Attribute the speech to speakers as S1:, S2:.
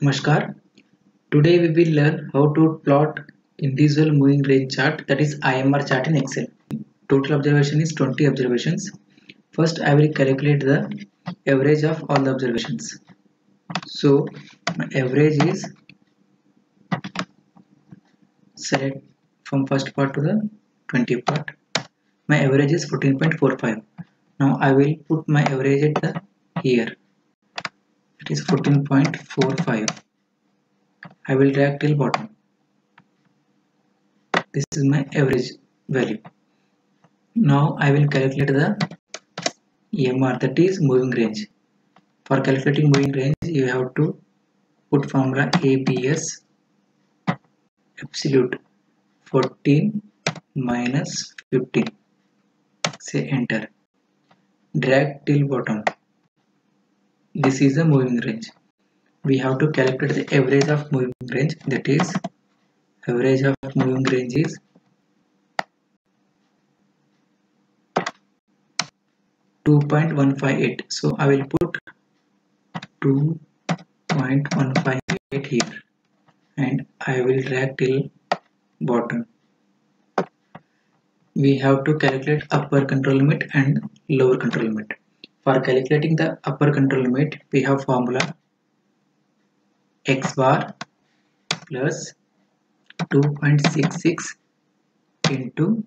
S1: Namaskar. Today we will learn how to plot individual moving range chart that is IMR chart in Excel. Total observation is 20 observations. First I will calculate the average of all the observations. So average is select from first part to the 20 part. My average is 14.45. Now I will put my average at the here is 14.45 I will drag till bottom. This is my average value. Now I will calculate the EMR that is moving range. For calculating moving range you have to put formula ABS absolute 14 minus 15 say enter. Drag till bottom this is the moving range we have to calculate the average of moving range that is average of moving range is Two point one five eight. So I will put two point one five eight here, and I will drag till bottom. We have to calculate upper control limit and lower control limit. For calculating the upper control limit, we have formula x bar plus 2.66 into